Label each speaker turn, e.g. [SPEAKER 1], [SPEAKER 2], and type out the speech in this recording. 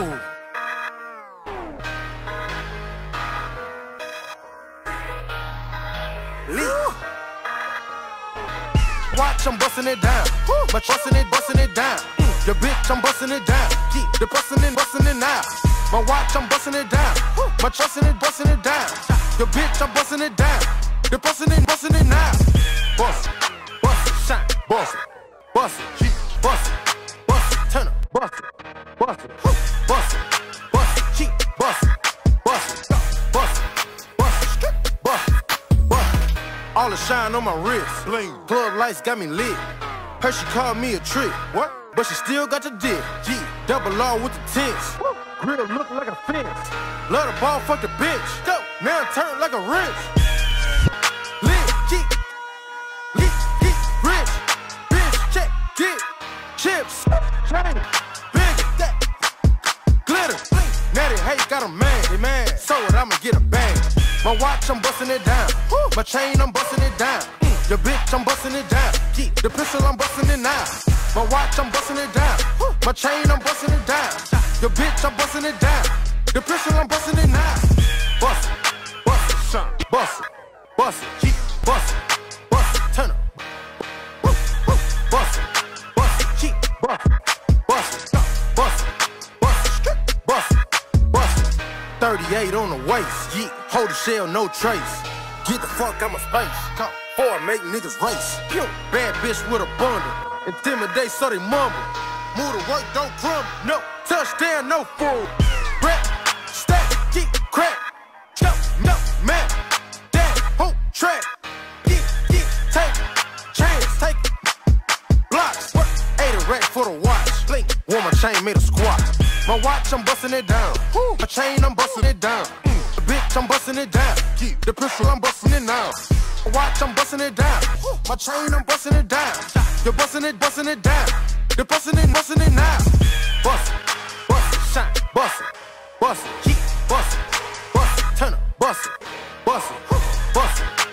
[SPEAKER 1] Watch, I'm busting it down. But busting it, busting it down. Mm. The bitch, I'm busting it down. Yeah. The busting it, busting it now. My watch, I'm busting it down. but trusting it, busting it down. The bitch, I'm busting it down. The busting it, busting it now. Bust, bust, shine, bust, bust. All the shine on my wrist, bling. Club lights got me lit. Her she called me a trick. What? But she still got the dick. G, double R with the tits. Grill look like a fence. Love the ball, fuck the bitch. Go. Now turn like a wrench. Lit, G. Lit, get rich. Bitch, check, get chips. Chain, big, that. Glitter, Natty hate got a man. They mad. So what, I'ma get a bang. My watch, I'm busting it down. My chain, I'm busting it down. The bitch, I'm busting it down. The pistol, I'm busting it now. My watch, I'm busting it down. My chain, I'm busting it down. The bitch, I'm busting it down. The pistol, I'm busting it now. Bust it, bust it, shine, bust it, bust it, bust it, bust it, turn up. Bust it, bust it, bust it, bust it, bust it, 38 on the waist, yeah. Hold the shell, no trace. Get the fuck out my space. Come forward, make niggas race. Pew. Bad bitch with a bundle. Intimidate so they mumble. Move to work, don't crumble. No touchdown, no fool. Rap, stack, get crack. Jump, no, man. Damn, hoop, track. Get, get, take, chance, take. Blocks, work, eight a rack for the watch. Blink, my chain, made a squat. My watch, I'm busting it down. My chain, I'm busting it down. Mm. Bitch, I'm busting it down. Keep The pistol, I'm busting it now. My watch, I'm busting it down. My chain, I'm busting it down. You're busting it, busting it down. You're busting it, busting it now. Bust bust shine, bust bust keep, bust bust turn up, bust it, bust bust. Bust.